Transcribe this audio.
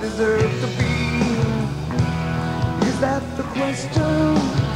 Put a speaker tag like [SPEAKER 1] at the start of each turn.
[SPEAKER 1] deserve to be? Is that the question?